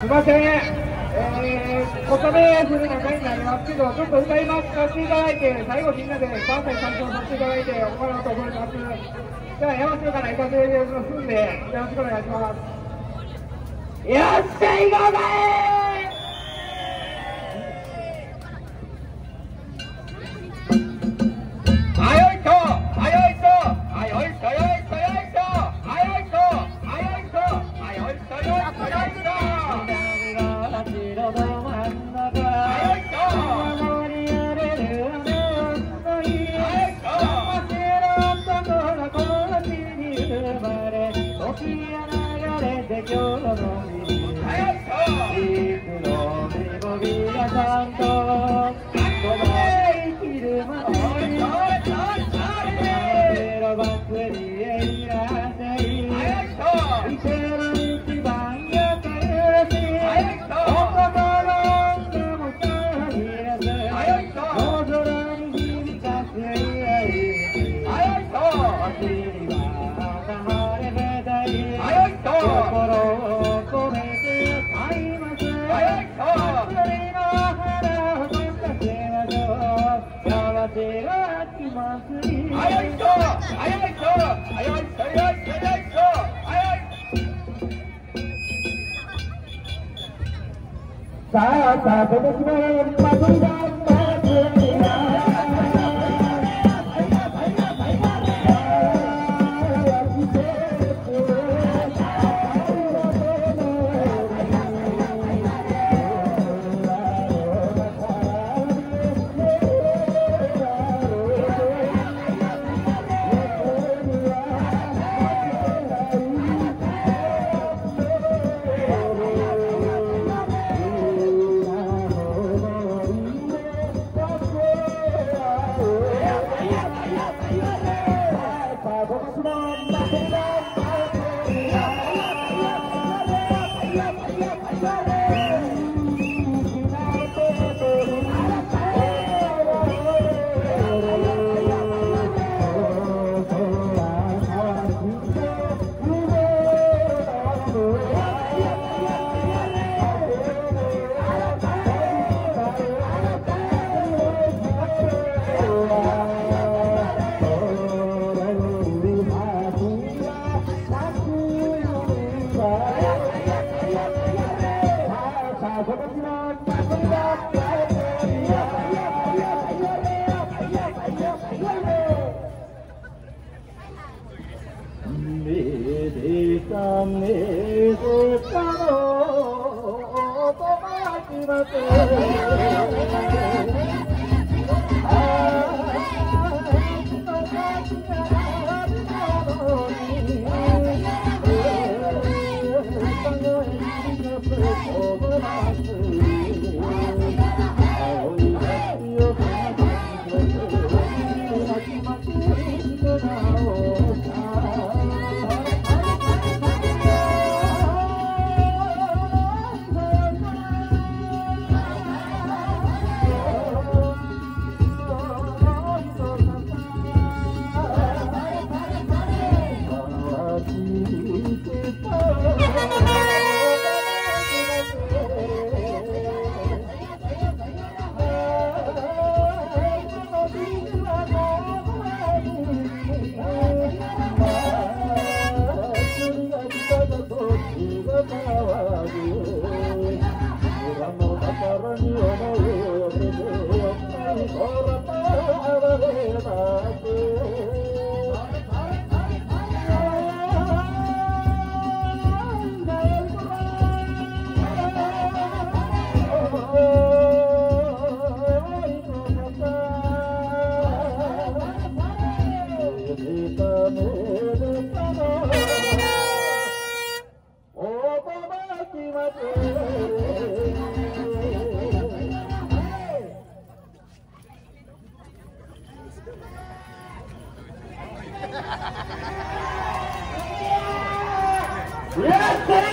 すいません、えー、小雨降る中になりますけど、ちょっと歌いますさせていただいて、最後みんなで関西参照させていただいて、終わろうと思います。じゃあ、山城から行かせていただきますんで、よろしくお願いします。よっしゃ、いこう Tá, tá, vamos embora, vamos. 맘내를 따로 떠나지 마세요 Yes, sir!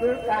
Hey!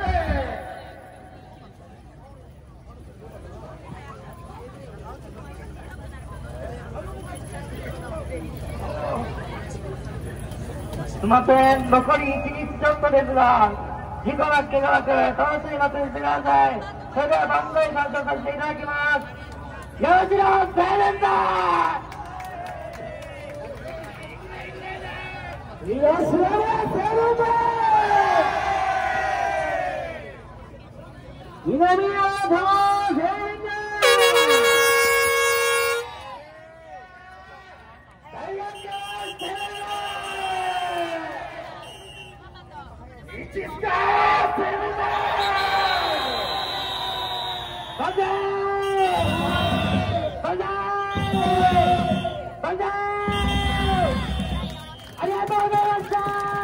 ません、残り1日ちょっとですが、事故なけがなく楽しい祭りしてください。それでは番組参加させていただきます。吉野青年だ吉野青年だ南大友青年だ大ありがとうございました